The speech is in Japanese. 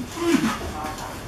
ハハハハ!